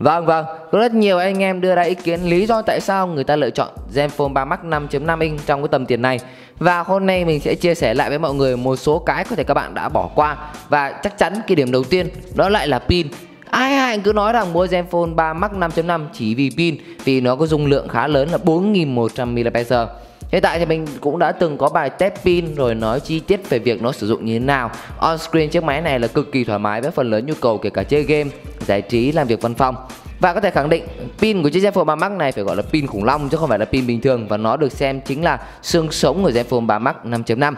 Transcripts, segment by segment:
Vâng vâng, có rất nhiều anh em đưa ra ý kiến lý do tại sao người ta lựa chọn Zenfone 3 Max 5.5 inch trong cái tầm tiền này. Và hôm nay mình sẽ chia sẻ lại với mọi người một số cái có thể các bạn đã bỏ qua và chắc chắn cái điểm đầu tiên đó lại là pin. Ai ai cứ nói rằng mua Zenfone 3 Max 5.5 chỉ vì pin vì nó có dung lượng khá lớn là 4100 mAh. Hiện tại thì mình cũng đã từng có bài test pin rồi nói chi tiết về việc nó sử dụng như thế nào. On screen chiếc máy này là cực kỳ thoải mái với phần lớn nhu cầu kể cả chơi game, giải trí, làm việc văn phòng. Và có thể khẳng định pin của chiếc Zenfone 3 Max này phải gọi là pin khủng long chứ không phải là pin bình thường và nó được xem chính là xương sống của Zenfone 3 Max 5.5.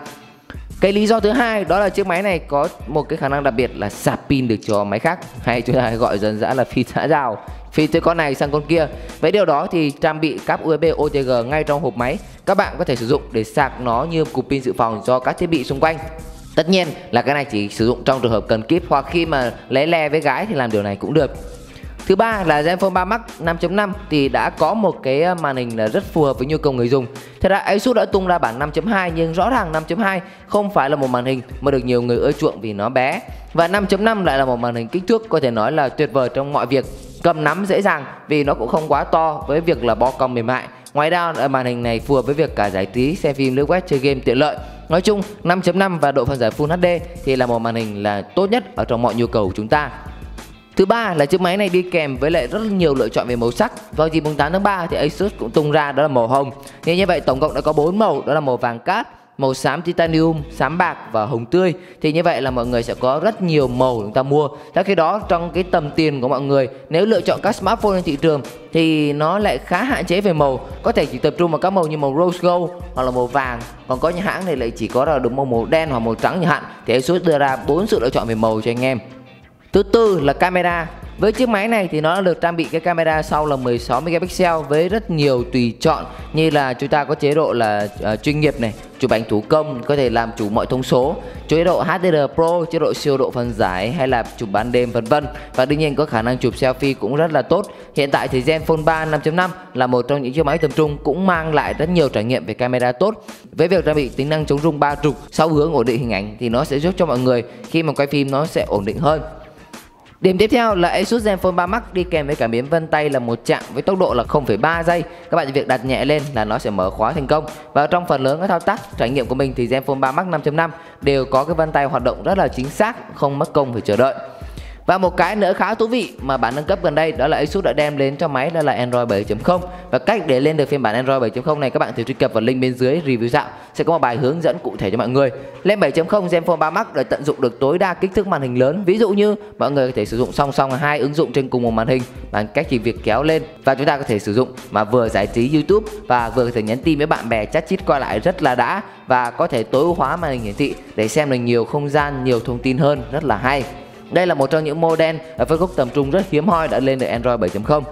Cái lý do thứ hai đó là chiếc máy này có một cái khả năng đặc biệt là sạc pin được cho máy khác hay chúng ta hay gọi dần dã là phi xã giao phi từ con này sang con kia. Với điều đó thì trang bị cáp USB OTG ngay trong hộp máy. Các bạn có thể sử dụng để sạc nó như cục pin dự phòng cho các thiết bị xung quanh. Tất nhiên là cái này chỉ sử dụng trong trường hợp cần kíp hoặc khi mà lấy le với gái thì làm điều này cũng được. Thứ ba là Zenfone 3 Max 5.5 thì đã có một cái ờ, màn hình là rất phù hợp với nhu cầu người dùng. Thật ra Asus đã tung ra bản 5.2 nhưng rõ ràng 5.2 không phải là một màn hình mà được nhiều người ưa chuộng vì nó bé. Và 5.5 lại là một màn hình kích thước có thể nói là tuyệt vời trong mọi việc. Cầm nắm dễ dàng vì nó cũng không quá to với việc là bo cong mềm mại. Ngoài ra màn hình này phù hợp với việc cả giải trí, xem phim, lướt web, chơi game tiện lợi. Nói chung 5.5 và độ phân giải Full HD thì là một màn hình là tốt nhất ở trong mọi nhu cầu của chúng ta. Thứ ba là chiếc máy này đi kèm với lại rất nhiều lựa chọn về màu sắc. Vào dịp 8 tháng 3 thì Asus cũng tung ra đó là màu hồng. Nên như vậy tổng cộng đã có 4 màu đó là màu vàng cát, màu xám titanium, xám bạc và hồng tươi. Thì như vậy là mọi người sẽ có rất nhiều màu chúng ta mua. Trong khi đó trong cái tầm tiền của mọi người nếu lựa chọn các smartphone trên thị trường thì nó lại khá hạn chế về màu. Có thể chỉ tập trung vào các màu như màu rose gold hoặc là màu vàng. Còn có những hãng này lại chỉ có là được màu màu đen hoặc màu trắng chẳng hạn. Thì Asus đưa ra bốn sự lựa chọn về màu cho anh em. Thứ tư là camera. Với chiếc máy này thì nó được trang bị cái camera sau là 16 megapixel với rất nhiều tùy chọn như là chúng ta có chế độ là uh, chuyên nghiệp này, chụp ảnh thủ công, có thể làm chủ mọi thông số, chế độ HDR Pro, chế độ siêu độ phân giải hay là chụp ban đêm vân vân. Và đương nhiên có khả năng chụp selfie cũng rất là tốt. Hiện tại thì Zenfone 3 5.5 là một trong những chiếc máy tầm trung cũng mang lại rất nhiều trải nghiệm về camera tốt. Với việc trang bị tính năng chống rung ba trục, sau hướng ổn định hình ảnh thì nó sẽ giúp cho mọi người khi mà quay phim nó sẽ ổn định hơn. Điểm tiếp theo là Asus Zenfone 3 Max đi kèm với cả miếng vân tay là một chạm với tốc độ là 0,3 giây. Các bạn chỉ việc đặt nhẹ lên là nó sẽ mở khóa thành công. Và trong phần lớn các thao tác trải nghiệm của mình thì Zenfone 3 Max 5.5 đều có cái vân tay hoạt động rất là chính xác, không mất công phải chờ đợi. Và một cái nữa khá thú vị mà bản nâng cấp gần đây đó là Asus đã đem đến cho máy đó là Android 7.0 và cách để lên được phiên bản Android 7.0 này các bạn thì truy cập vào link bên dưới review dạo sẽ có một bài hướng dẫn cụ thể cho mọi người. Lên 7.0 Zenfone 3 Max để tận dụng được tối đa kích thước màn hình lớn. Ví dụ như mọi người có thể sử dụng song song hai ứng dụng trên cùng một màn hình bằng cách chỉ việc kéo lên và chúng ta có thể sử dụng mà vừa giải trí YouTube và vừa có thể nhắn tin với bạn bè chat chít qua lại rất là đã và có thể tối ưu hóa màn hình hiển thị để xem được nhiều không gian, nhiều thông tin hơn rất là hay. Đây là một trong những model ở phân khúc tầm trung rất hiếm hoi đã lên được Android 7.0.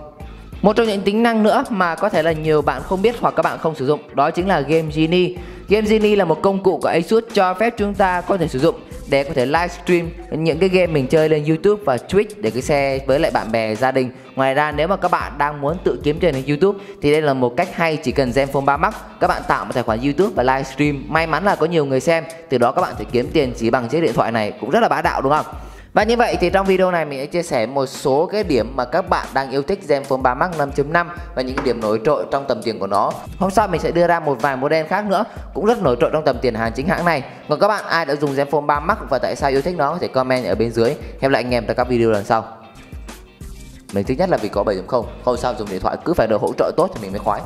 Một trong những tính năng nữa mà có thể là nhiều bạn không biết hoặc các bạn không sử dụng đó chính là Game Genie. Game Genie là một công cụ của Asus cho phép chúng ta có thể sử dụng để có thể livestream những cái game mình chơi lên YouTube và Twitch để cái share với lại bạn bè gia đình. Ngoài ra nếu mà các bạn đang muốn tự kiếm tiền trên YouTube thì đây là một cách hay chỉ cần Zenfone 3 Max các bạn tạo một tài khoản YouTube và livestream. May mắn là có nhiều người xem, từ đó các bạn thể kiếm tiền chỉ bằng chiếc điện thoại này cũng rất là bá đạo đúng không? Và như vậy thì trong video này mình sẽ chia sẻ một số cái điểm mà các bạn đang yêu thích Zenfone 3 Max 5.5 và những điểm nổi trội trong tầm tiền của nó. Hôm sau mình sẽ đưa ra một vài model khác nữa cũng rất nổi trội trong tầm tiền hàng chính hãng này. Còn các bạn ai đã dùng Zenfone 3 Max và tại sao yêu thích nó có thể comment ở bên dưới. Hẹn lại anh em tại các video lần sau. Mình thích nhất là vì có 7.0 Không sao dùng điện thoại cứ phải được hỗ trợ tốt thì mình mới khoái